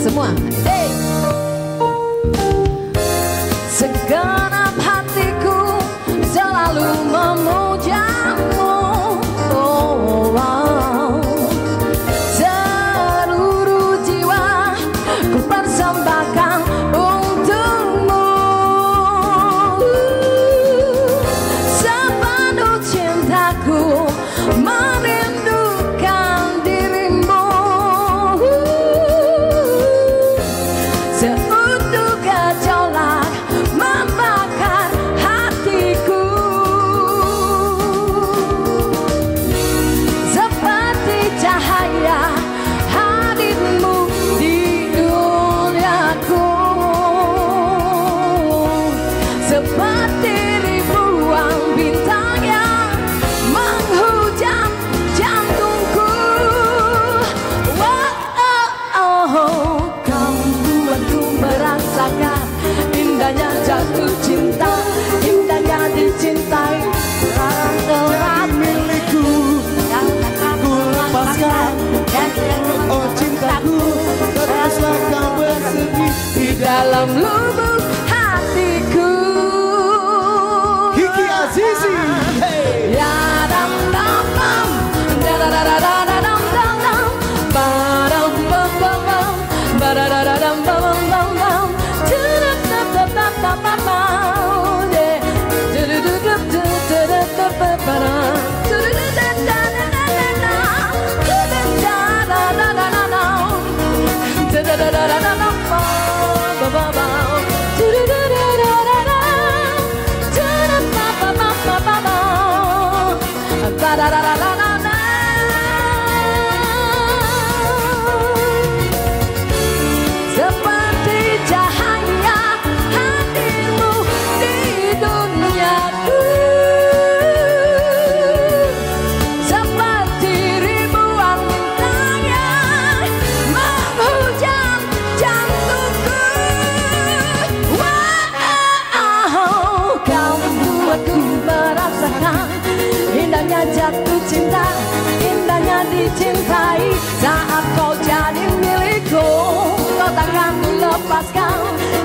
semua. Hey. Segala I'm lonely. Sepanjang jatuh cinta Indahnya dicintai. Saat kau jadi milikku Kau takkan lepaskan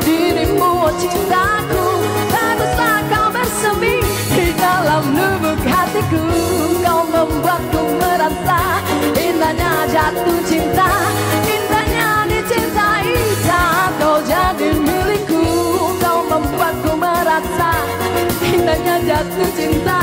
Dirimu oh cintaku. Teruslah kau bersemi Di dalam lubuk hatiku. Kau membuatku merasa Indahnya jatuh cinta Indahnya dicintai. Saat kau jadi milikku Kau membuatku merasa Indahnya jatuh cinta.